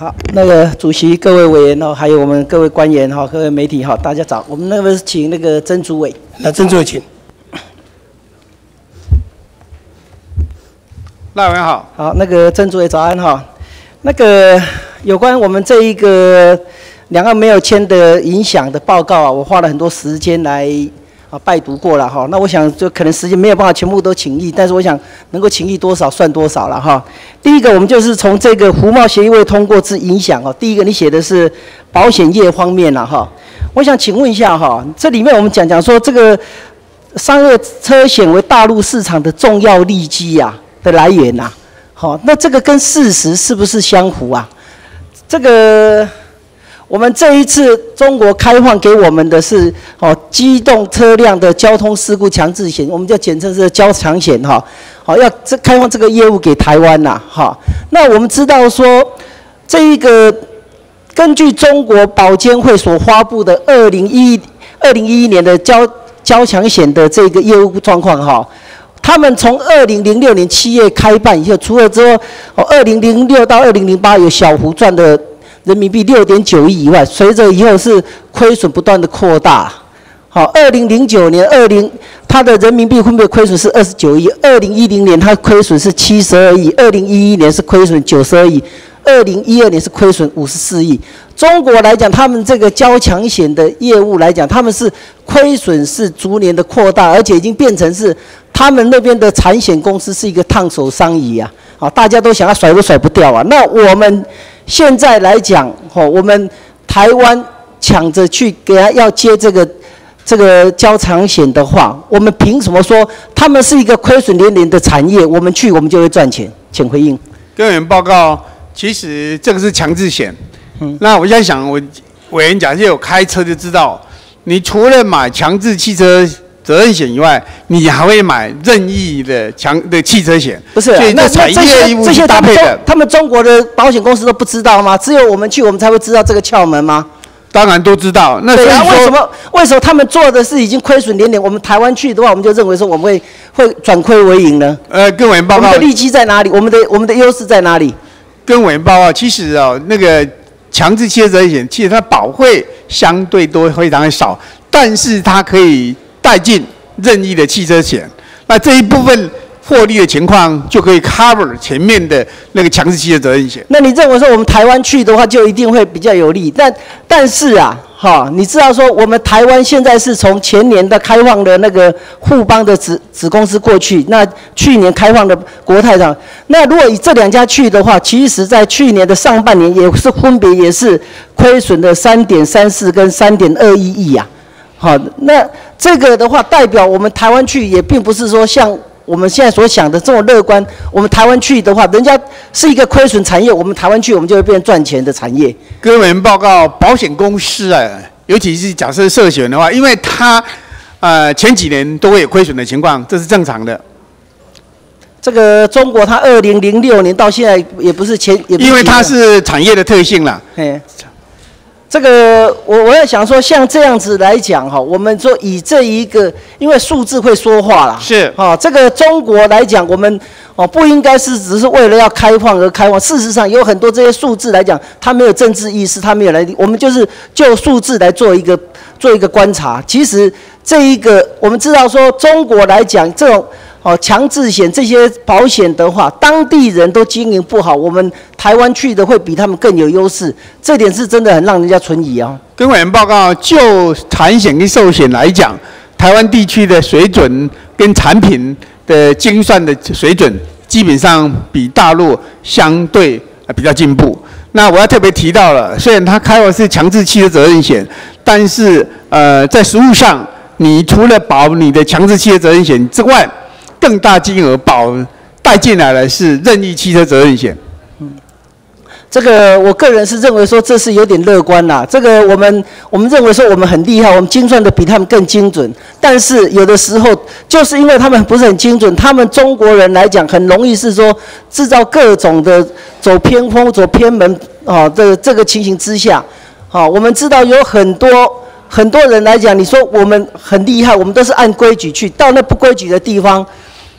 好，那个主席、各位委员哦，还有我们各位官员哈、各位媒体哈，大家早。我们那个请那个曾主委。那曾主委请。赖委员好，好，那个曾主委早安哈。那个有关我们这一个两岸没有签的影响的报告啊，我花了很多时间来啊拜读过了哈。那我想就可能时间没有办法全部都请益，但是我想能够请益多少算多少了哈。第一个，我们就是从这个胡茂协议未通过之影响哦。第一个，你写的是保险业方面了哈。我想请问一下哈，这里面我们讲讲说这个商业车险为大陆市场的重要利基呀、的来源呐、好，那这个跟事实是不是相符啊？这个我们这一次中国开放给我们的是哦机动车辆的交通事故强制险，我们就简称是交强险哈。好，要这开放这个业务给台湾呐、哈。那我们知道说这一个根据中国保监会所发布的二零一二零一一年的交交强险的这个业务状况哈。他们从二零零六年七月开办以后，除了之后哦二零零六到二零零八有小幅赚的人民币六点九亿以外，随着以后是亏损不断的扩大。好，二零零九年二零它的人民币分别亏损是二十九亿，二零一零年它亏损是七十二亿，二零一一年是亏损九十二亿，二零一二年是亏损五十四亿。中国来讲，他们这个交强险的业务来讲，他们是亏损是逐年的扩大，而且已经变成是他们那边的产险公司是一个烫手山芋啊，好，大家都想要甩都甩不掉啊。那我们现在来讲，哦，我们台湾抢着去给他要接这个这个交强险的话，我们凭什么说他们是一个亏损连连的产业？我们去我们就会赚钱？请回应。跟委员报告，其实这个是强制险。那我现在想，我委员假设有开车就知道，你除了买强制汽车责任险以外，你还会买任意的强的汽车险。不是啊所以，那这些这些搭配的。他们中国的保险公司都不知道吗？只有我们去，我们才会知道这个窍门吗？当然都知道。那所以对啊，为什说，么为什么他们做的是已经亏损连连？我们台湾去的话，我们就认为说我们会会转亏为盈呢？呃，跟委员报告我们的，利基在哪里？我们的我们的优势在哪里？跟委员报告，其实哦，那个强制汽车险，其实它保费相对都非常的少，但是它可以带进任意的汽车险，那这一部分获利的情况就可以 cover 前面的那个强制汽车责任险。那你认为说我们台湾去的话，就一定会比较有利？但但是啊，哈，你知道说我们台湾现在是从前年的开放的那个富邦的子子公司过去，那去年开放的国泰上，那如果以这两家去的话，其实在去年的上半年也是分别也是亏损的三点三四跟三点二一亿呀。好，那这个的话，代表我们台湾去也并不是说像我们现在所想的这么乐观。我们台湾去的话，人家是一个亏损产业，我们台湾去，我们就会变赚钱的产业。跟委员报告，保险公司啊，尤其是假设涉险的话，因为它呃前几年都会有亏损的情况，这是正常的。这个中国，它二零零六年到现在也不是前，也不因为它是产业的特性啦。哎，这个我我在想说，像这样子来讲哈，我们说以这一个，因为数字会说话啦。是啊，这个中国来讲，我们哦不应该是只是为了要开放而开放。事实上，有很多这些数字来讲，它没有政治意识，它没有来，我们就是就数字来做一个做一个观察。其实这一个我们知道说，中国来讲这种。哦，强制险这些保险的话，当地人都经营不好，我们台湾去的会比他们更有优势，这点是真的很让人家存疑啊、跟委员报告，就产险跟寿险来讲，台湾地区的水准跟产品的精算的水准，基本上比大陆相对比较进步。那我要特别提到了，虽然它开的是强制汽车责任险，但是呃，在实务上，你除了保你的强制汽车责任险之外，更大金额保带进来的是任意汽车责任险。嗯这个我个人是认为说这是有点乐观啦。这个我们我们认为说我们很厉害，我们精算的比他们更精准。但是有的时候就是因为他们不是很精准，他们中国人来讲很容易是说制造各种的走偏锋、走偏门啊的这个情形之下，啊，我们知道有很多很多人来讲，你说我们很厉害，我们都是按规矩去，到那不规矩的地方，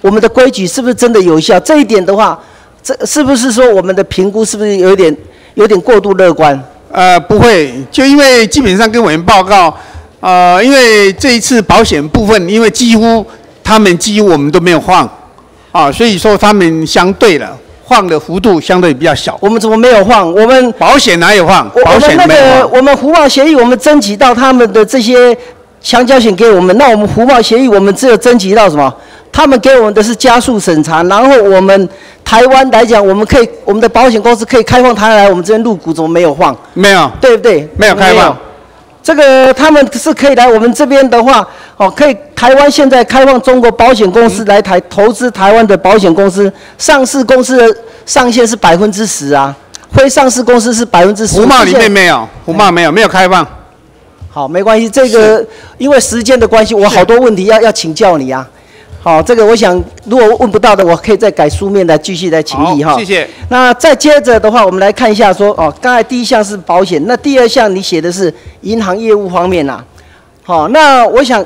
我们的规矩是不是真的有效？这一点的话。这是不是说我们的评估是不是有点有点过度乐观？呃，不会，就因为基本上跟委员报告，呃，因为这一次保险部分，因为几乎他们几乎我们都没有放，啊，所以说他们相对了放的幅度相对比较小。我们怎么没有放？我们保险哪有放？我保险们那。个我们福茂协议，我们征集到他们的这些强交险给我们，那我们福茂协议，我们只有征集到什么？他们给我们的是加速审查，然后我们台湾来讲，我们可以我们的保险公司可以开放台湾来我们这边入股，怎么没有放？没有，对不对？没有开放。这个他们是可以来我们这边的话，哦，可以台湾现在开放中国保险公司来台投资台湾的保险公司，上市公司的上限是百分之十啊，非上市公司是百分之十。福茂里面没有，福茂没有，没有开放。好，没关系，这个因为时间的关系，我好多问题要要请教你啊。好，这个我想如果问不到的，我可以再改书面的继续来请益哈。好谢谢。那再接着的话，我们来看一下说哦，刚才第一项是保险，那第二项你写的是银行业务方面呐、好，那我想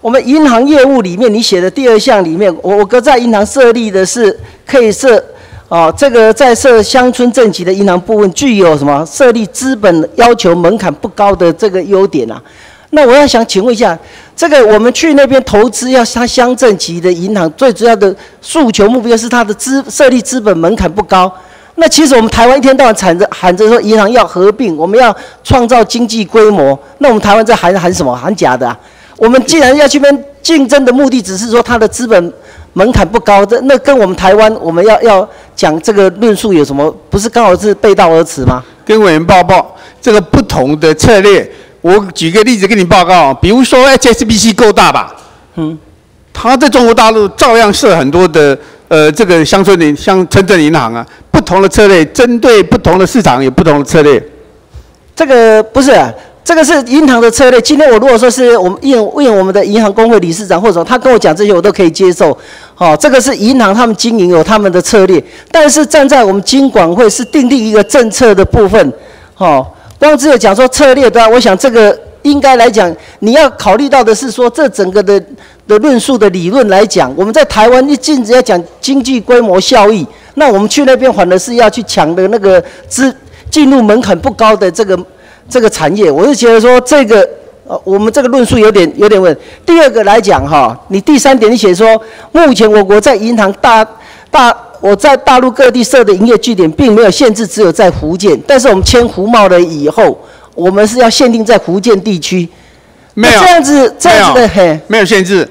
我们银行业务里面你写的第二项里面，我我哥在银行设立的是可以设哦，这个在设乡村镇级的银行部分具有什么设立资本要求门槛不高的这个优点啊？那我要想请问一下，这个我们去那边投资要它乡镇级的银行，最主要的诉求目标是它的资设立资本门槛不高。那其实我们台湾一天到晚喊着喊着说银行要合并，我们要创造经济规模，那我们台湾在喊喊什么？喊假的啊！我们既然要去边竞争的目的只是说它的资本门槛不高，这那跟我们台湾我们要要讲这个论述有什么？不是刚好是背道而驰吗？跟委员报报这个不同的策略，我举个例子跟你报告，比如说 HSBC 够大吧？嗯，它在中国大陆照样设很多的呃这个乡村银乡村镇银行啊，不同的策略针对不同的市场有不同的策略。这个不是、啊，这个是银行的策略。今天我如果说是我们应应我们的银行工会理事长或者他跟我讲这些，我都可以接受。哦，这个是银行他们经营有他们的策略，但是站在我们金管会是订定一个政策的部分。哦，光只有讲说策略的话，我想这个应该来讲，你要考虑到的是说这整个的的论述的理论来讲，我们在台湾一禁止要讲经济规模效益，那我们去那边反而是要去抢的那个资进入门槛不高的这个这个产业，我是觉得说这个呃，我们这个论述有点有点问。第二个来讲哈，你第三点你写说，目前我国在银行大大我在大陆各地设的营业据点并没有限制，只有在福建，但是我们签福茂了以后，我们是要限定在福建地区。没有这样子这样子的嘿，没有限制，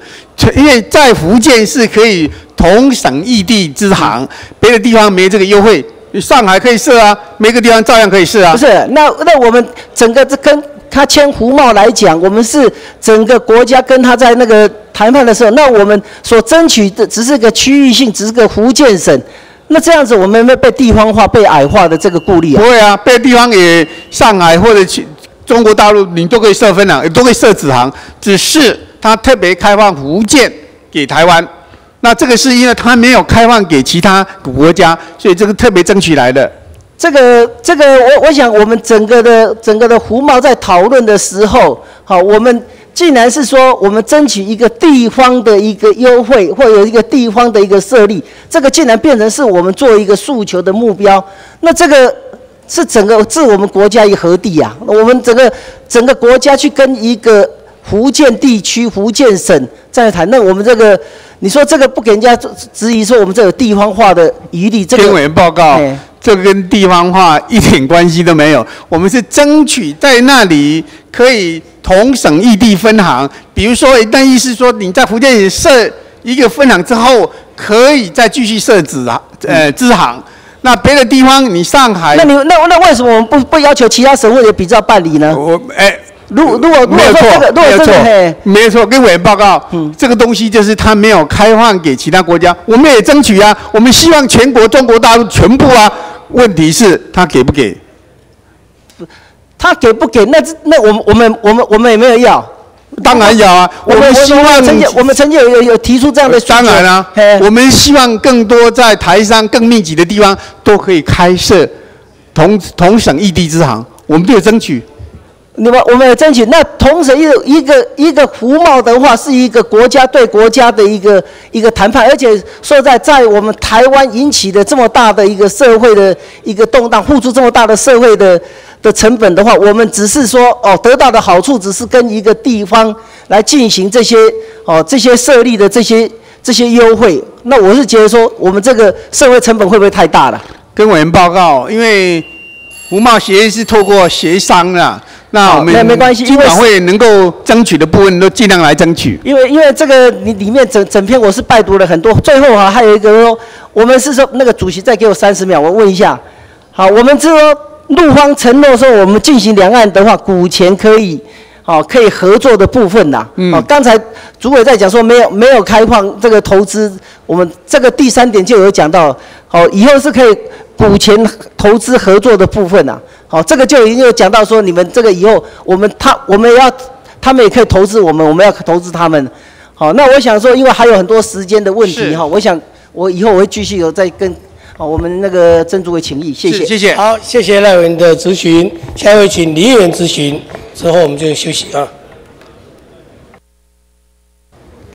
因为在福建是可以同省异地支行，别的地方没这个优惠。上海可以设啊，每个地方照样可以设啊。不是，那那我们整个这跟他签胡茂来讲，我们是整个国家跟他在那个谈判的时候，那我们所争取的只是个区域性，只是个福建省。那这样子，我们有没有被地方化、被矮化的这个顾虑啊？不会啊，被地方也上海或者去中国大陆，你都可以设分行，也都可以设子行，只是他特别开放福建给台湾。那这个是因为它没有开放给其他国家，所以这个特别争取来的。这个这个，我我想我们整个的整个的胡茂在讨论的时候，好，我们既然是说我们争取一个地方的一个优惠，或有一个地方的一个设立，这个竟然变成是我们做一个诉求的目标，那这个是整个置我们国家于何地啊？我们整个整个国家去跟一个福建地区、福建省在谈，那我们这个，你说这个不给人家质质疑说我们这有地方化的余地，这个跟委员报告哎，这跟地方化一点关系都没有。我们是争取在那里可以同省异地分行，比如说，那意思说你在福建也设一个分行之后，可以再继续设支行，呃，支行。那别的地方，你上海那，你那那为什么我们不不要求其他省会也比照办理呢？我哎。如如果如果没有错说这个，如果没有错这个，，没有错，跟委员报告，嗯这个东西就是他没有开放给其他国家，我们也争取啊，我们希望全国中国大陆全部啊，问题是他给不给？他给不给？那那我们我们我们我们也没有要。当然有啊，我们希望曾经我们曾经有有有提出这样的需求当然啦、嘿我们希望更多在台商更密集的地方都可以开设同同省异地支行，我们都有争取。你们我们也争取。那同时一一个一个服贸的话，是一个国家对国家的一个一个谈判，而且说在在我们台湾引起的这么大的一个社会的一个动荡，付出这么大的社会的的成本的话，我们只是说哦，得到的好处只是跟一个地方来进行这些哦这些设立的这些这些优惠。那我是觉得说，我们这个社会成本会不会太大了？跟委员报告，因为服贸协议是透过协商的。那我们没没关系，金管会能够争取的部分都尽量来争取。因为因为这个里里面整整篇我是拜读了很多，最后啊还有一个说，我们是说那个主席再给我三十秒，我问一下，好，我们是说陆方承诺说我们进行两岸的话，股权可以，好可以合作的部分呐，嗯，刚才主委在讲说没有没有开放这个投资，我们这个第三点就有讲到，好以后是可以股权投资合作的部分呐。好，这个就已经有讲到说，你们这个以后，我们他我们要，他们也可以投资我们，我们要投资他们。好，那我想说，因为还有很多时间的问题哈，我想我以后我会继续有再跟，好，我们那个曾主委请益，谢谢。谢谢。好，谢谢赖委员的咨询，下一位请李委员咨询，之后我们就休息啊。